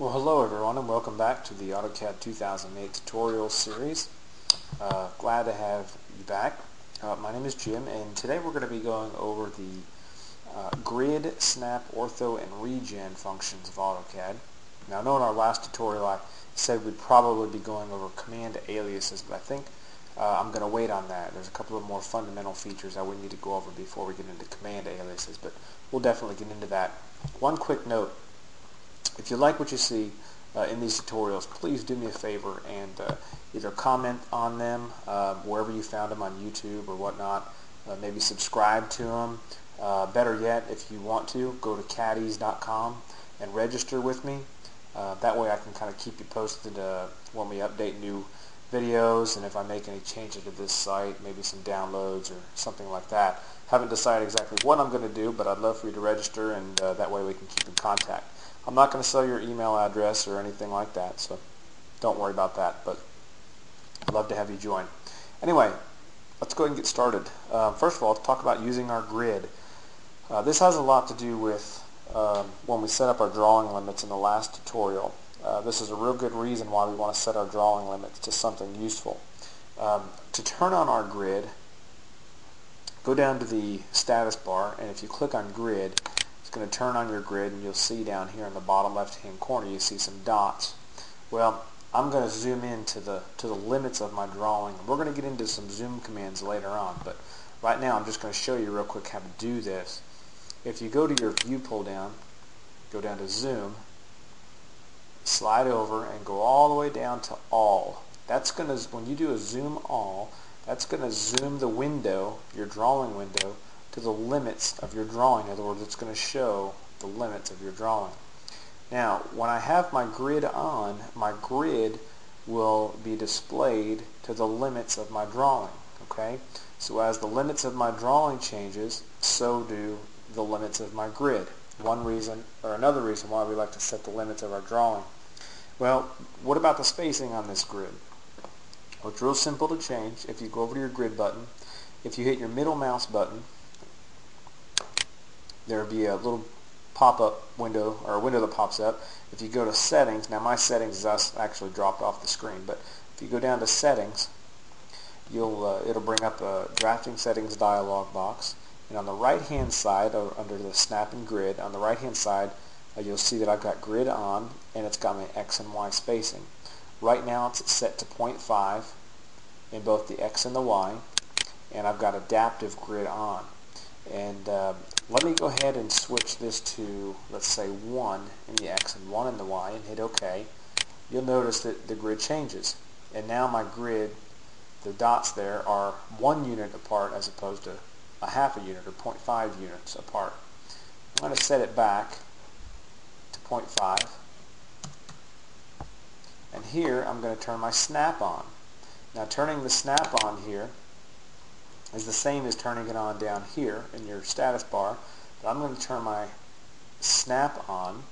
Well, hello everyone and welcome back to the AutoCAD 2008 tutorial series. Uh, glad to have you back. Uh, my name is Jim and today we're going to be going over the uh, grid, snap, ortho, and regen functions of AutoCAD. Now I know in our last tutorial I said we'd probably be going over command aliases, but I think uh, I'm going to wait on that. There's a couple of more fundamental features I would need to go over before we get into command aliases, but we'll definitely get into that. One quick note if you like what you see uh, in these tutorials, please do me a favor and uh, either comment on them uh, wherever you found them on YouTube or whatnot. Uh, maybe subscribe to them. Uh, better yet, if you want to, go to cadeeze.com and register with me. Uh, that way I can kind of keep you posted when we update new videos and if I make any changes to this site, maybe some downloads or something like that. Haven't decided exactly what I'm going to do, but I'd love for you to register and that way we can keep in contact. I'm not going to sell your email address or anything like that, so don't worry about that, but I'd love to have you join. Anyway, let's go ahead and get started. Uh, first of all, let's talk about using our grid. Uh, this has a lot to do with um, when we set up our drawing limits in the last tutorial. Uh, this is a real good reason why we want to set our drawing limits to something useful. Um, to turn on our grid, go down to the status bar, and if you click on grid, it's going to turn on your grid and you'll see down here in the bottom left hand corner you see some dots. Well, I'm going to zoom in to the, to the limits of my drawing. We're going to get into some zoom commands later on, but right now I'm just going to show you real quick how to do this. If you go to your view pull down, go down to zoom, slide over and go all the way down to all. That's going to, when you do a zoom all, that's going to zoom the window, your drawing window, to the limits of your drawing. In other words, it's going to show the limits of your drawing. Now, when I have my grid on, my grid will be displayed to the limits of my drawing. Okay? So as the limits of my drawing changes, so do the limits of my grid. One reason, or another reason why we like to set the limits of our drawing. Well, what about the spacing on this grid? Well, it's real simple to change. If you go over to your grid button, if you hit your middle mouse button, there will be a little pop-up window or a window that pops up. If you go to settings, now my settings is actually dropped off the screen, but if you go down to settings, you'll uh, it'll bring up a drafting settings dialog box. And on the right hand side, under the snap and grid, on the right hand side, you'll see that I've got grid on and it's got my X and Y spacing. Right now it's set to 0.5 in both the X and the Y, and I've got adaptive grid on. And uh, let me go ahead and switch this to, let's say, 1 in the X and 1 in the Y and hit OK. You'll notice that the grid changes. And now my grid, the dots there, are 1 unit apart as opposed to a half a unit or 0.5 units apart. I'm going to set it back 0.5. And here I'm going to turn my snap on. Now turning the snap on here is the same as turning it on down here in your status bar. But I'm going to turn my snap on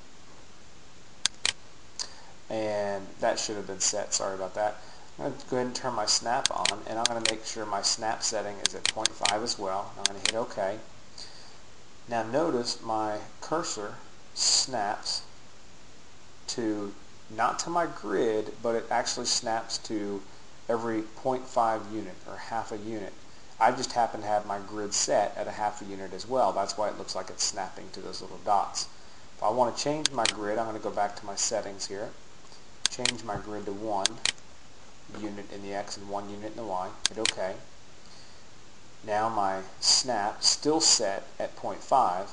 and that should have been set, sorry about that. I'm going to go ahead and turn my snap on and I'm going to make sure my snap setting is at 0.5 as well. I'm going to hit OK. Now notice my cursor snaps to, not to my grid, but it actually snaps to every 0.5 unit or half a unit. I just happen to have my grid set at a half a unit as well. That's why it looks like it's snapping to those little dots. If I want to change my grid, I'm going to go back to my settings here, change my grid to 1 unit in the X and 1 unit in the Y, hit OK. Now my snap, still set at 0.5,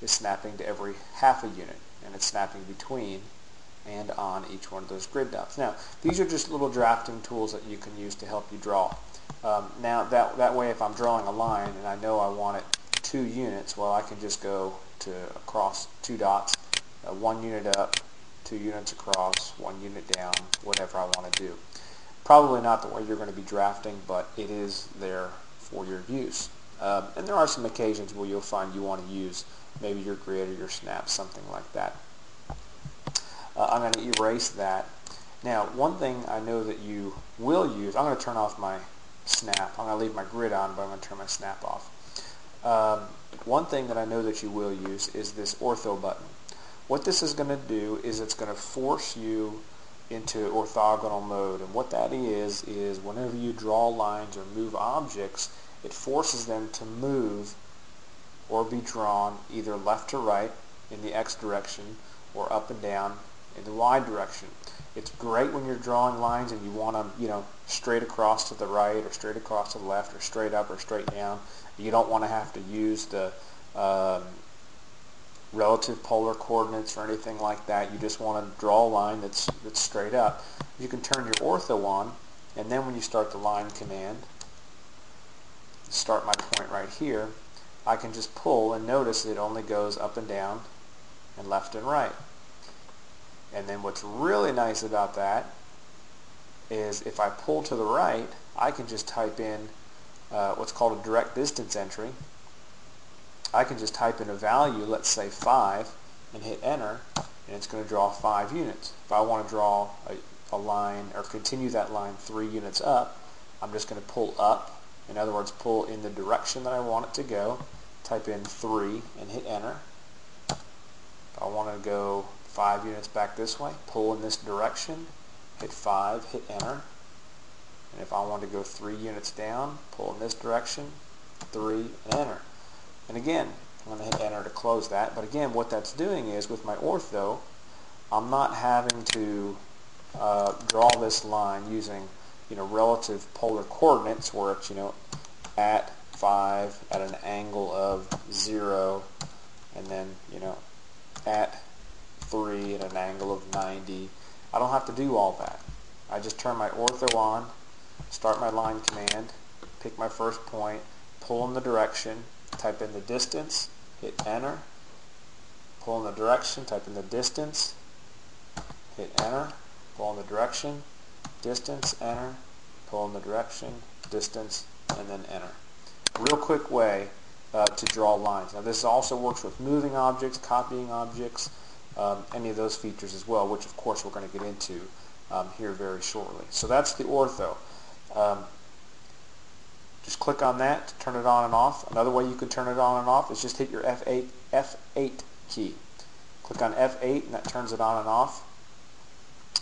is snapping to every half a unit, and it's snapping between and on each one of those grid dots. Now, these are just little drafting tools that you can use to help you draw. Um, now that, that way if I'm drawing a line and I know I want it two units, well I can just go to across two dots, uh, one unit up, two units across, one unit down, whatever I want to do. Probably not the way you're going to be drafting, but it is there for your use. Um, and there are some occasions where you'll find you want to use maybe your grid or your snap, something like that. I'm going to erase that. Now, one thing I know that you will use, I'm going to turn off my snap. I'm going to leave my grid on, but I'm going to turn my snap off. Um, one thing that I know that you will use is this ortho button. what this is going to do is it's going to force you into orthogonal mode. And what that is, is whenever you draw lines or move objects, it forces them to move or be drawn either left to right in the x direction or up and down in the y direction. It's great when you're drawing lines and you want them, you know, straight across to the right or straight across to the left or straight up or straight down. You don't want to have to use the um, relative polar coordinates or anything like that. You just want to draw a line that's, that's straight up. You can turn your ortho on, and then when you start the line command, start my point right here, I can just pull and notice it only goes up and down and left and right. And then what's really nice about that is if I pull to the right, I can just type in uh, what's called a direct distance entry, I can just type in a value, let's say 5, and hit enter, and it's going to draw 5 units. If I want to draw a, a line or continue that line 3 units up, I'm just going to pull up, in other words, pull in the direction that I want it to go, type in 3, and hit enter. If I want to go 5 units back this way, pull in this direction, hit 5, hit enter. And if I want to go 3 units down, pull in this direction, 3, and enter. And again, I'm going to hit enter to close that. But again, what that's doing is with my ortho, I'm not having to uh, draw this line using you know relative polar coordinates where it's you know at 5 at an angle of 0 and then you know at 3 at an angle of 90. I don't have to do all that. I just turn my ortho on, start my line command, pick my first point, pull in the direction, type in the distance, hit enter, pull in the direction, type in the distance, hit enter, pull in the direction, distance, enter, pull in the direction, distance, and then enter. Real quick way uh, to draw lines. Now this also works with moving objects, copying objects, um, any of those features as well, which of course we're going to get into um, here very shortly. So that's the ortho. Um, just click on that to turn it on and off. Another way you can turn it on and off is just hit your F8, F8 key. Click on F8 and that turns it on and off.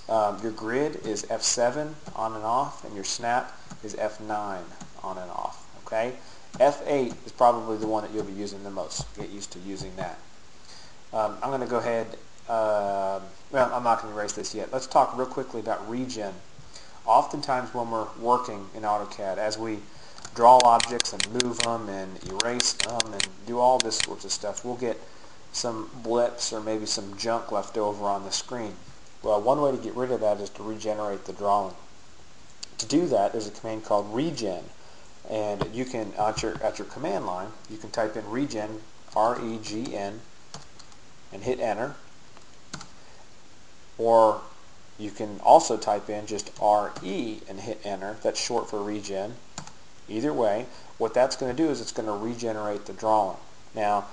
Um, your grid is F7 on and off and your snap is F9 on and off. Okay? F8 is probably the one that you'll be using the most. Get used to using that. Um, I'm going to go ahead, uh, well, I'm not going to erase this yet. Let's talk real quickly about regen. Oftentimes when we're working in AutoCAD, as we draw objects and move them and erase them and do all this sorts of stuff, we'll get some blips or maybe some junk left over on the screen. Well, one way to get rid of that is to regenerate the drawing. To do that, there's a command called regen. And you can, at your, at your command line, you can type in regen, R-E-G-N, and hit enter. Or you can also type in just RE and hit enter. That's short for regen. Either way, what that's going to do is it's going to regenerate the drawing. Now,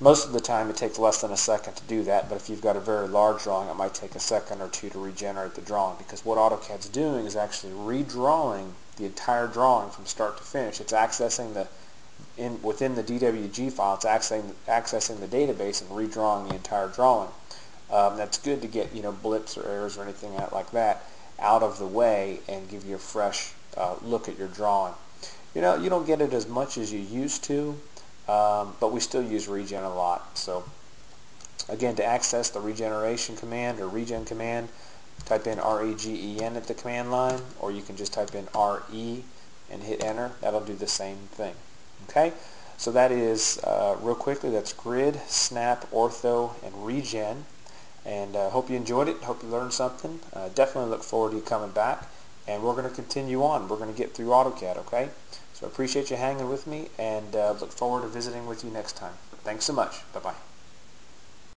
most of the time it takes less than a second to do that, but if you've got a very large drawing, it might take a second or two to regenerate the drawing because what AutoCAD's doing is actually redrawing the entire drawing from start to finish. It's accessing the in within the DWG file, it's accessing accessing the database and redrawing the entire drawing. Um, that's good to get you know blips or errors or anything like that out of the way and give you a fresh uh, look at your drawing. You know, you don't get it as much as you used to, um, but we still use regen a lot. So again, to access the regeneration command or regen command, type in R-E-G-E-N at the command line, or you can just type in R-E and hit enter. That'll do the same thing. Okay, so that is, uh, real quickly, that's grid, snap, ortho, and regen. And uh, hope you enjoyed it. Hope you learned something. Uh, definitely look forward to you coming back. And we're going to continue on. We're going to get through AutoCAD, okay? So I appreciate you hanging with me and uh, look forward to visiting with you next time. Thanks so much. Bye-bye.